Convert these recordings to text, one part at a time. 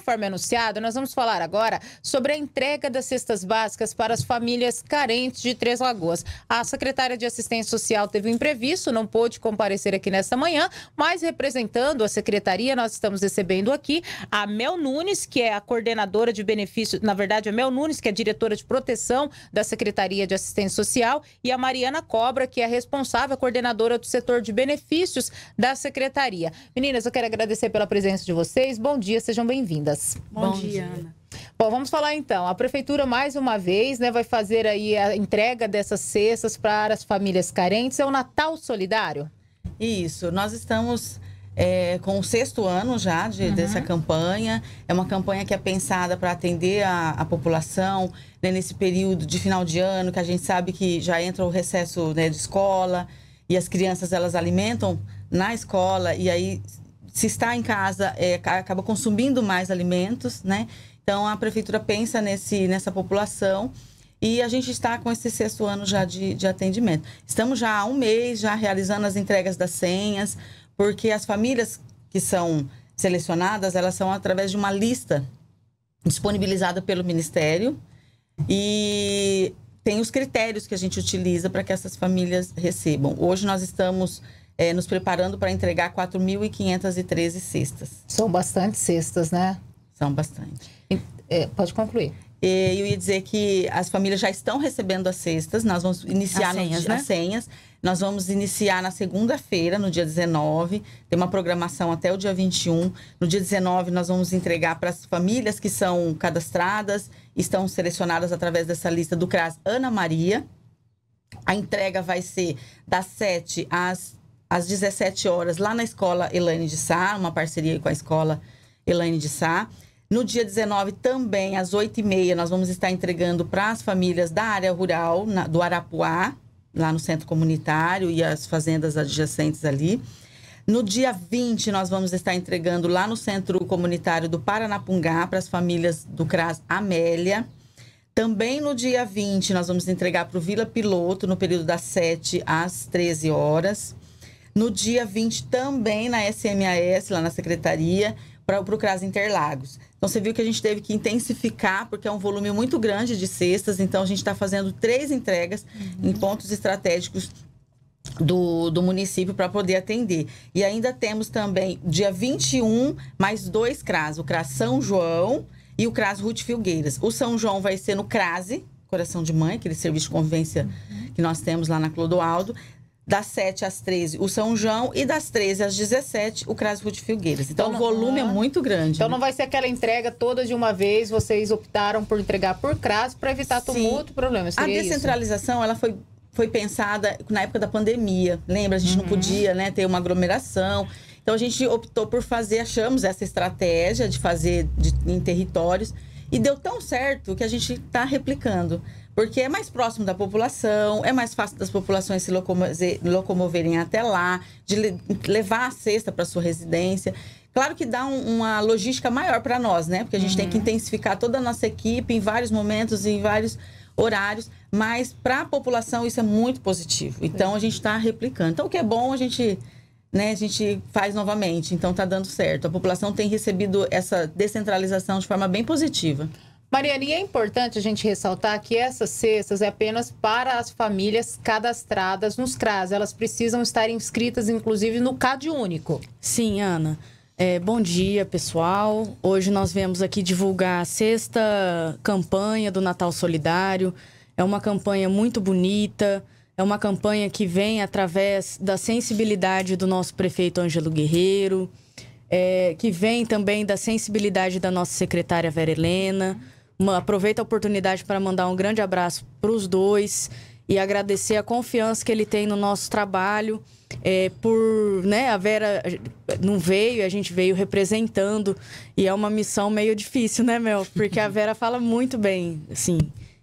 conforme anunciado, nós vamos falar agora sobre a entrega das cestas básicas para as famílias carentes de Três Lagoas. A secretária de Assistência Social teve um imprevisto, não pôde comparecer aqui nesta manhã, mas representando a secretaria, nós estamos recebendo aqui a Mel Nunes, que é a coordenadora de benefícios, na verdade, a Mel Nunes, que é a diretora de proteção da Secretaria de Assistência Social, e a Mariana Cobra, que é a responsável, a coordenadora do setor de benefícios da secretaria. Meninas, eu quero agradecer pela presença de vocês. Bom dia, sejam bem-vindas. Bom, Bom, dia, Ana. Bom, vamos falar então. A prefeitura mais uma vez, né, vai fazer aí a entrega dessas cestas para as famílias carentes. É o Natal Solidário? Isso. Nós estamos é, com o sexto ano já de, uhum. dessa campanha. É uma campanha que é pensada para atender a, a população né, nesse período de final de ano, que a gente sabe que já entra o recesso né, de escola e as crianças elas alimentam na escola e aí se está em casa é, acaba consumindo mais alimentos, né? Então a prefeitura pensa nesse, nessa população e a gente está com esse sexto ano já de, de atendimento. Estamos já há um mês já realizando as entregas das senhas, porque as famílias que são selecionadas, elas são através de uma lista disponibilizada pelo Ministério e tem os critérios que a gente utiliza para que essas famílias recebam. Hoje nós estamos é, nos preparando para entregar 4.513 cestas. São bastante cestas, né? São bastante. É, pode concluir. Eu ia dizer que as famílias já estão recebendo as cestas, nós vamos iniciar as senhas, no, né? as senhas. Nós vamos iniciar na segunda-feira, no dia 19. Tem uma programação até o dia 21. No dia 19, nós vamos entregar para as famílias que são cadastradas, estão selecionadas através dessa lista do CRAS Ana Maria. A entrega vai ser das 7 às, às 17 horas lá na escola Elaine de Sá, uma parceria com a escola Elaine de Sá. No dia 19, também, às 8h30, nós vamos estar entregando para as famílias da área rural, na, do Arapuá, lá no centro comunitário e as fazendas adjacentes ali. No dia 20, nós vamos estar entregando lá no centro comunitário do Paranapungá para as famílias do CRAS Amélia. Também no dia 20, nós vamos entregar para o Vila Piloto, no período das 7 às 13 horas. No dia 20, também na SMAS, lá na secretaria, para o CRAS Interlagos. Então, você viu que a gente teve que intensificar, porque é um volume muito grande de cestas. Então, a gente está fazendo três entregas uhum. em pontos estratégicos do, do município para poder atender. E ainda temos também, dia 21, mais dois CRAS. O CRAS São João e o CRAS Ruth Filgueiras. O São João vai ser no CRASE, Coração de Mãe, aquele serviço de convivência uhum. que nós temos lá na Clodoaldo das 7 às 13 o São João e das 13 às 17 o Craswood Filgueiras. Então, então o volume é muito grande. Então né? não vai ser aquela entrega toda de uma vez, vocês optaram por entregar por CRAS para evitar tumulto, problema. A descentralização, isso? ela foi foi pensada na época da pandemia. Lembra? A gente uhum. não podia, né, ter uma aglomeração. Então a gente optou por fazer, achamos essa estratégia de fazer de, em territórios e deu tão certo que a gente está replicando porque é mais próximo da população, é mais fácil das populações se locomoverem até lá, de levar a cesta para sua residência. Claro que dá um, uma logística maior para nós, né? Porque a gente uhum. tem que uhum. intensificar toda a nossa equipe em vários momentos, em vários horários, mas para a população isso é muito positivo. Então a gente está replicando. Então o que é bom a gente, né, a gente faz novamente. Então está dando certo. A população tem recebido essa descentralização de forma bem positiva. Mariana, e é importante a gente ressaltar que essas cestas é apenas para as famílias cadastradas nos CRAS. Elas precisam estar inscritas, inclusive, no CAD único. Sim, Ana. É, bom dia, pessoal. Hoje nós viemos aqui divulgar a sexta campanha do Natal Solidário. É uma campanha muito bonita. É uma campanha que vem através da sensibilidade do nosso prefeito Ângelo Guerreiro, é, que vem também da sensibilidade da nossa secretária Vera Helena aproveito a oportunidade para mandar um grande abraço para os dois e agradecer a confiança que ele tem no nosso trabalho. É, por né, a Vera não veio, a gente veio representando e é uma missão meio difícil, né, Mel? Porque a Vera fala muito bem, assim,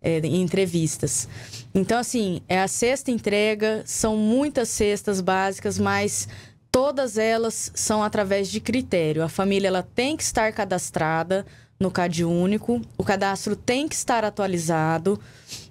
é, em entrevistas. Então, assim, é a sexta entrega, são muitas cestas básicas, mas todas elas são através de critério. A família ela tem que estar cadastrada, no CAD único. O cadastro tem que estar atualizado.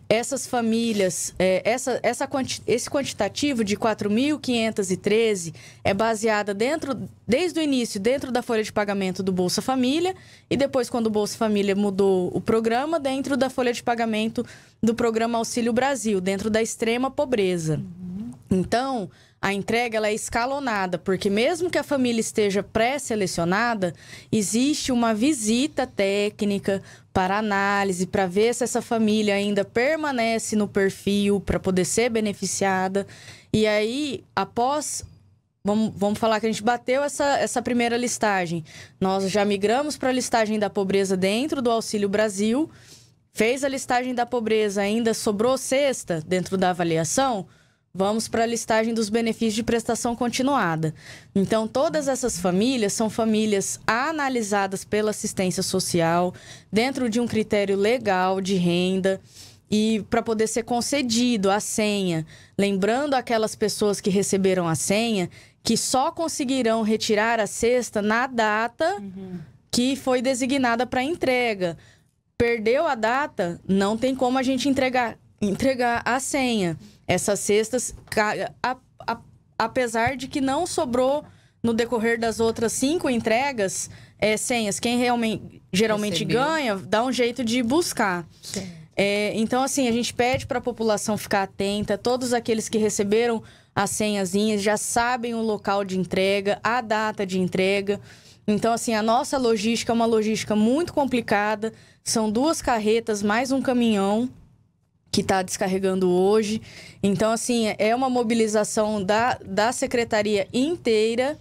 essas famílias, é, essa, essa esse quantitativo de 4.513 é baseada dentro, desde o início, dentro da folha de pagamento do Bolsa Família, e depois, quando o Bolsa Família mudou o programa, dentro da folha de pagamento do programa Auxílio Brasil, dentro da extrema pobreza. Uhum. Então, a entrega ela é escalonada, porque mesmo que a família esteja pré-selecionada, existe uma visita técnica para análise, para ver se essa família ainda permanece no perfil para poder ser beneficiada. E aí, após Vamos, vamos falar que a gente bateu essa, essa primeira listagem. Nós já migramos para a listagem da pobreza dentro do Auxílio Brasil. Fez a listagem da pobreza, ainda sobrou sexta dentro da avaliação. Vamos para a listagem dos benefícios de prestação continuada. Então, todas essas famílias são famílias analisadas pela assistência social, dentro de um critério legal de renda e para poder ser concedido a senha. Lembrando aquelas pessoas que receberam a senha que só conseguirão retirar a cesta na data uhum. que foi designada para entrega. Perdeu a data, não tem como a gente entregar, entregar a senha essas cestas, a, a, apesar de que não sobrou no decorrer das outras cinco entregas é, senhas. Quem realmente geralmente Recebeu. ganha, dá um jeito de buscar. É, então, assim, a gente pede para a população ficar atenta. Todos aqueles que receberam as senhazinhas já sabem o local de entrega, a data de entrega. Então, assim, a nossa logística é uma logística muito complicada. São duas carretas mais um caminhão que está descarregando hoje. Então, assim, é uma mobilização da, da secretaria inteira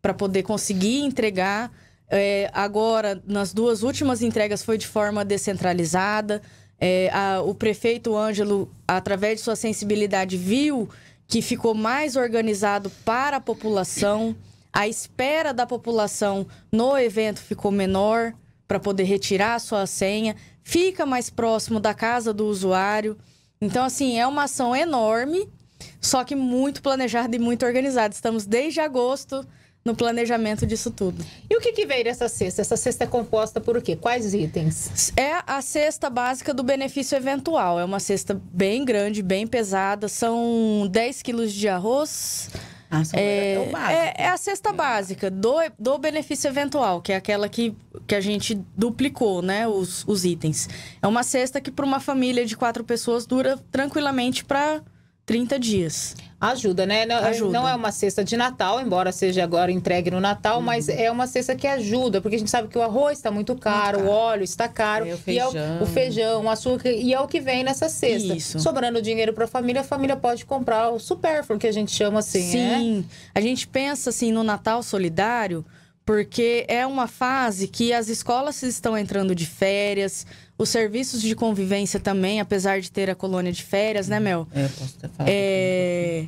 para poder conseguir entregar. É, agora, nas duas últimas entregas, foi de forma descentralizada. É, a, o prefeito Ângelo, através de sua sensibilidade, viu que ficou mais organizado para a população. A espera da população no evento ficou menor para poder retirar a sua senha fica mais próximo da casa do usuário. Então, assim, é uma ação enorme, só que muito planejada e muito organizada. Estamos desde agosto no planejamento disso tudo. E o que, que veio dessa cesta? Essa cesta é composta por o quê? Quais itens? É a cesta básica do benefício eventual. É uma cesta bem grande, bem pesada. São 10 quilos de arroz, ah, é, é, é, é, a cesta básica do, do benefício eventual, que é aquela que, que a gente duplicou, né? Os, os itens. É uma cesta que, para uma família de quatro pessoas, dura tranquilamente para 30 dias. Ajuda, né? Não, ajuda. não é uma cesta de Natal, embora seja agora entregue no Natal, uhum. mas é uma cesta que ajuda, porque a gente sabe que o arroz está muito caro, muito caro. o óleo está caro, é, o feijão. e é o, o, feijão, o açúcar, e é o que vem nessa cesta. Isso. Sobrando dinheiro para a família, a família pode comprar o supérfluo, que a gente chama assim. Né? Sim. A gente pensa assim no Natal solidário, porque é uma fase que as escolas estão entrando de férias, os serviços de convivência também, apesar de ter a colônia de férias, né, Mel? É, posso ter falado. É...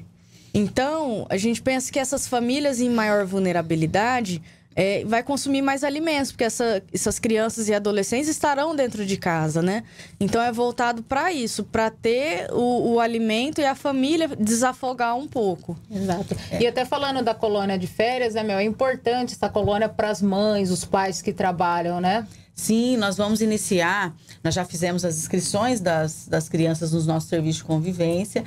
Então, a gente pensa que essas famílias em maior vulnerabilidade é, vai consumir mais alimentos, porque essa, essas crianças e adolescentes estarão dentro de casa, né? Então é voltado para isso, para ter o, o, alimento e a família desafogar um pouco. Exato. É. E até falando da colônia de férias, né, meu? É importante essa colônia para as mães, os pais que trabalham, né? Sim, nós vamos iniciar. Nós já fizemos as inscrições das, das crianças nos nossos serviços de convivência.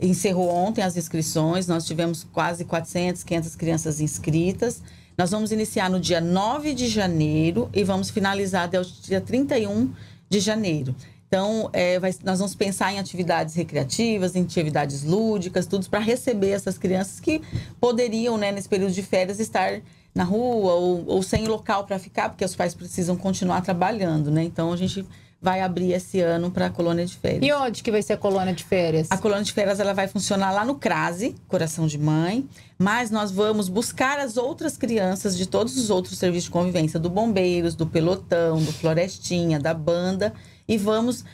Encerrou ontem as inscrições, nós tivemos quase 400, 500 crianças inscritas. Nós vamos iniciar no dia 9 de janeiro e vamos finalizar até o dia 31 de janeiro. Então, é, vai, nós vamos pensar em atividades recreativas, em atividades lúdicas, tudo para receber essas crianças que poderiam, né, nesse período de férias, estar na rua ou, ou sem local para ficar, porque os pais precisam continuar trabalhando, né? Então a gente vai abrir esse ano para a colônia de férias. E onde que vai ser a colônia de férias? A colônia de férias ela vai funcionar lá no CRASE, Coração de Mãe, mas nós vamos buscar as outras crianças de todos os outros serviços de convivência, do Bombeiros, do Pelotão, do Florestinha, da banda, e vamos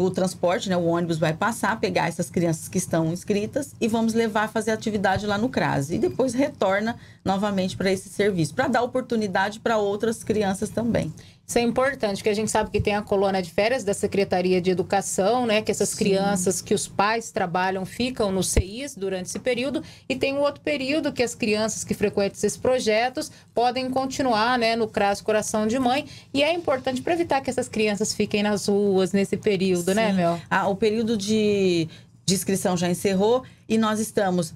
o transporte, né, o ônibus vai passar, pegar essas crianças que estão inscritas e vamos levar a fazer atividade lá no CRAS. E depois retorna novamente para esse serviço, para dar oportunidade para outras crianças também. Isso é importante, porque a gente sabe que tem a colônia de férias da Secretaria de Educação, né? Que essas Sim. crianças que os pais trabalham ficam no CIS durante esse período. E tem um outro período que as crianças que frequentam esses projetos podem continuar, né? No CRAS Coração de Mãe. E é importante para evitar que essas crianças fiquem nas ruas nesse período, né, Sim. né, Mel? Ah, o período de, de inscrição já encerrou e nós estamos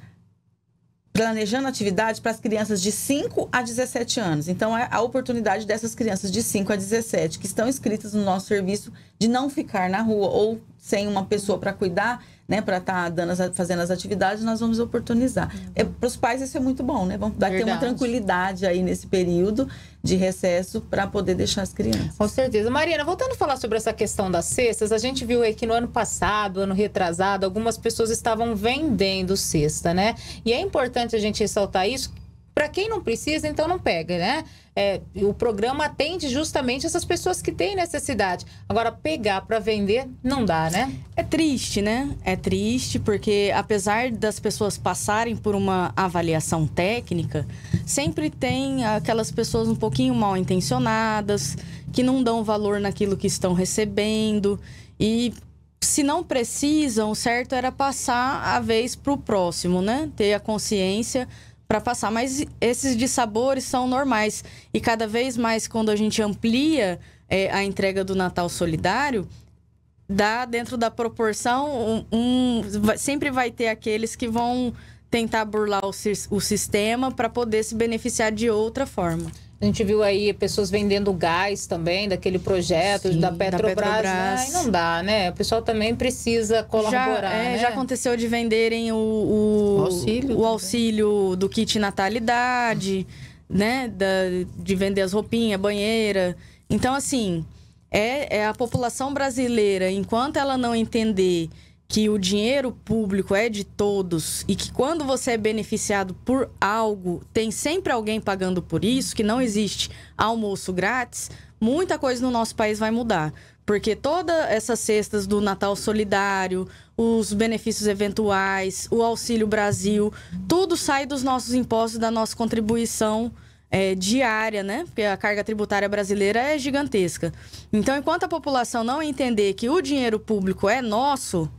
planejando atividades para as crianças de 5 a 17 anos. Então, é a oportunidade dessas crianças de 5 a 17 que estão inscritas no nosso serviço de não ficar na rua ou sem uma pessoa para cuidar, né, para estar tá fazendo as atividades, nós vamos oportunizar. Uhum. É, para os pais isso é muito bom, né? Vamos ter uma tranquilidade aí nesse período de recesso para poder deixar as crianças. Com certeza. Mariana, voltando a falar sobre essa questão das cestas, a gente viu aí que no ano passado, ano retrasado, algumas pessoas estavam vendendo cesta, né? E é importante a gente ressaltar isso, para quem não precisa, então não pega, né? É, o programa atende justamente essas pessoas que têm necessidade. Agora, pegar para vender não dá, né? É triste, né? É triste porque, apesar das pessoas passarem por uma avaliação técnica, sempre tem aquelas pessoas um pouquinho mal intencionadas, que não dão valor naquilo que estão recebendo. E se não precisam, o certo era passar a vez para o próximo, né? Ter a consciência para passar. Mas esses dissabores são normais. E cada vez mais, quando a gente amplia é, a entrega do Natal Solidário, dá dentro da proporção um, um, sempre vai ter aqueles que vão tentar burlar o, o sistema para poder se beneficiar de outra forma. A gente viu aí pessoas vendendo gás também, daquele projeto Sim, da Petrobras. Da Petrobras. Né? não dá, né? O pessoal também precisa colaborar. Já, é, né? já aconteceu de venderem o, o, o auxílio, o auxílio do kit natalidade, né? Da, de vender as roupinhas, banheira. Então, assim, é, é a população brasileira, enquanto ela não entender que o dinheiro público é de todos e que quando você é beneficiado por algo, tem sempre alguém pagando por isso, que não existe almoço grátis, muita coisa no nosso país vai mudar. Porque todas essas cestas do Natal Solidário, os benefícios eventuais, o Auxílio Brasil, tudo sai dos nossos impostos, da nossa contribuição é, diária, né? Porque a carga tributária brasileira é gigantesca. Então, enquanto a população não entender que o dinheiro público é nosso,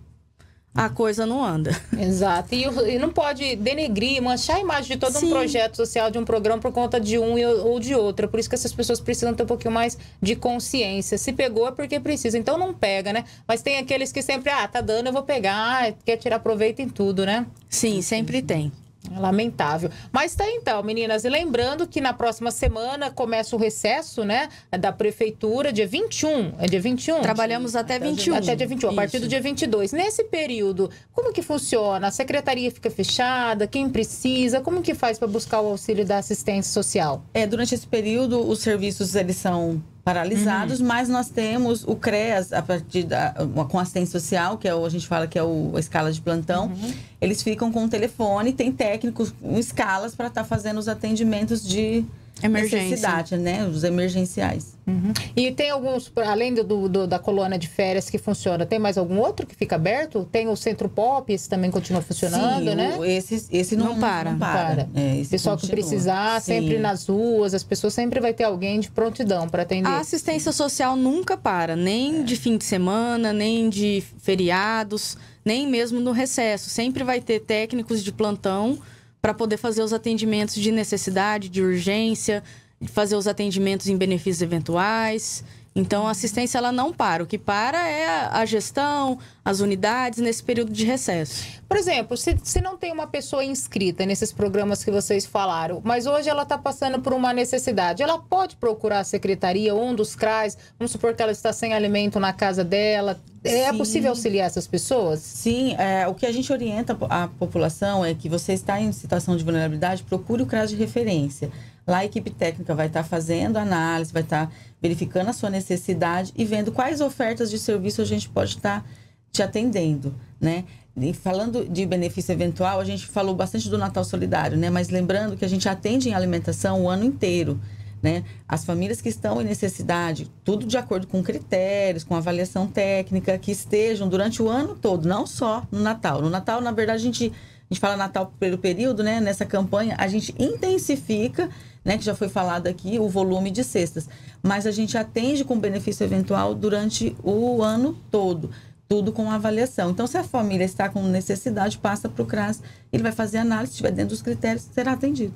a coisa não anda. Exato. E, e, não pode denegrir, manchar a imagem de todo Sim. um projeto social, de um programa por conta de um ou de outro. Por isso que essas pessoas precisam ter um pouquinho mais de consciência. Se pegou é porque precisa. Então não pega, né? Mas tem aqueles que sempre, ah, tá dando, eu vou pegar, quer tirar proveito em tudo, né? Sim, sempre tem. Lamentável. Mas tá então, meninas. E lembrando que na próxima semana começa o recesso, né? Da prefeitura, dia 21. É dia 21? Trabalhamos até 21. Até dia 21, Isso. a partir do dia 22. Nesse período, como que funciona? A secretaria fica fechada? Quem precisa? Como que faz para buscar o auxílio da assistência social? É, durante esse período, os serviços eles são paralisados, uhum. mas nós temos o CREAS a partir da com assistência social, que é o, a gente fala que é o, a escala de plantão. Uhum. Eles ficam com o telefone, tem técnicos escalas para estar tá fazendo os atendimentos de. Necessidade, né? Os emergenciais. Uhum. E tem alguns, além do, do, da colônia de férias que funciona, tem mais algum outro que fica aberto? Tem o Centro Pop, esse também continua funcionando, Sim, né? esse, esse não, não para. Não para. É, pessoal continua. que precisar, Sim. sempre nas ruas, as pessoas sempre vai ter alguém de prontidão para atender. A assistência social nunca para, nem é. de fim de semana, nem de feriados, nem mesmo no recesso. Sempre vai ter técnicos de plantão para poder fazer os atendimentos de necessidade, de urgência, fazer os atendimentos em benefícios eventuais. Então, a assistência ela não para. O que para é a gestão, as unidades nesse período de recesso. Por exemplo, se, se não tem uma pessoa inscrita nesses programas que vocês falaram, mas hoje ela está passando por uma necessidade, ela pode procurar a secretaria ou um dos CRAs, vamos supor que ela está sem alimento na casa dela, é Sim. possível auxiliar essas pessoas? Sim, é, o que a gente orienta a população é que você está em situação de vulnerabilidade, procure o CRAS de referência. Lá a equipe técnica vai estar fazendo análise, vai estar verificando a sua necessidade e vendo quais ofertas de serviço a gente pode estar te atendendo, né? E falando de benefício eventual, a gente falou bastante do Natal Solidário, né? Mas lembrando que a gente atende em alimentação o ano inteiro. Né? As famílias que estão em necessidade, tudo de acordo com critérios, com avaliação técnica, que estejam durante o ano todo, não só no Natal. No Natal, na verdade, a gente, a gente fala Natal pelo período, né? Nessa campanha, a gente intensifica, né? Que já foi falado aqui, o volume de cestas. Mas a gente atende com benefício eventual durante o ano todo tudo com avaliação. Então, se a família está com necessidade, passa para o CRAS, ele vai fazer análise, se estiver dentro dos critérios, será atendido.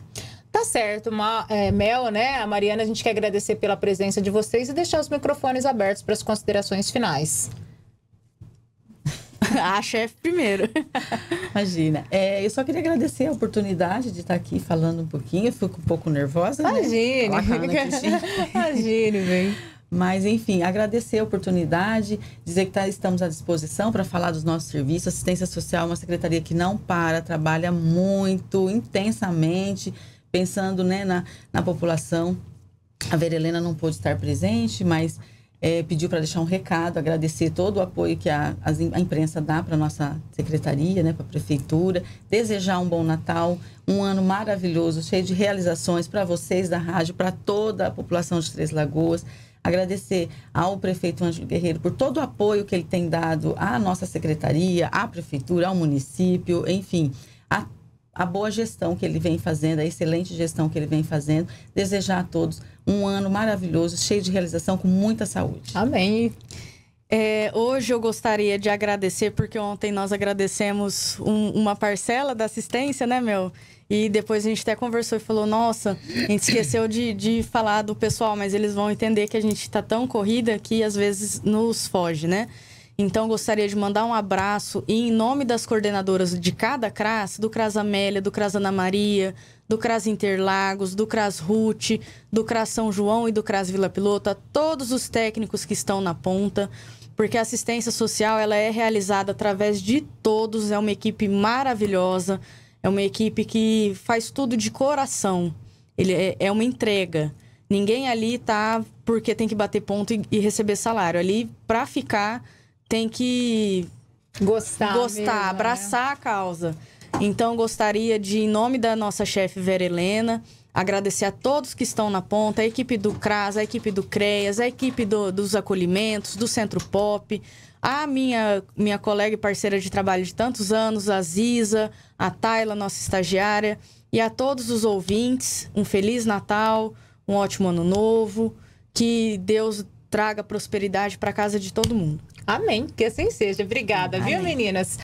Tá certo, Ma, é, Mel, né? A Mariana, a gente quer agradecer pela presença de vocês e deixar os microfones abertos para as considerações finais. a chefe primeiro. Imagina. É, eu só queria agradecer a oportunidade de estar aqui falando um pouquinho. Eu fico um pouco nervosa. Imagine. Né? Imagine, vem. Mas, enfim, agradecer a oportunidade, dizer que tá, estamos à disposição para falar dos nossos serviços. Assistência Social é uma secretaria que não para, trabalha muito, intensamente, pensando né, na, na população. A Vera Helena não pôde estar presente, mas é, pediu para deixar um recado, agradecer todo o apoio que a, a imprensa dá para nossa secretaria, né, para a prefeitura, desejar um bom Natal, um ano maravilhoso, cheio de realizações para vocês da rádio, para toda a população de Três Lagoas. Agradecer ao prefeito Ângelo Guerreiro por todo o apoio que ele tem dado à nossa secretaria, à prefeitura, ao município, enfim, a, a boa gestão que ele vem fazendo, a excelente gestão que ele vem fazendo. Desejar a todos um ano maravilhoso, cheio de realização, com muita saúde. Amém. É, hoje eu gostaria de agradecer, porque ontem nós agradecemos um, uma parcela da assistência, né, meu? E depois a gente até conversou e falou: nossa, a gente esqueceu de, de falar do pessoal, mas eles vão entender que a gente está tão corrida que às vezes nos foge, né? Então, gostaria de mandar um abraço e em nome das coordenadoras de cada CRAS, do CRAS Amélia, do CRAS Ana Maria, do CRAS Interlagos, do CRAS Ruth, do CRAS São João e do CRAS Vila Piloto, a todos os técnicos que estão na ponta, porque a assistência social ela é realizada através de todos, é uma equipe maravilhosa, é uma equipe que faz tudo de coração. Ele é, é uma entrega. Ninguém ali tá porque tem que bater ponto e, e receber salário. Ali, para ficar, tem que gostar, gostar mesmo, né? abraçar né? a causa. Então, gostaria de, em nome da nossa chefe Vera Helena, agradecer a todos que estão na ponta, a equipe do CRAS, a equipe do CREAS, a equipe do, dos acolhimentos, do Centro Pop, a minha, minha colega e parceira de trabalho de tantos anos, a Ziza, a Tayla, nossa estagiária, e a todos os ouvintes, um Feliz Natal, um ótimo Ano Novo, que Deus traga prosperidade para casa de todo mundo. Amém. Que assim seja. Obrigada, Amém. viu, meninas?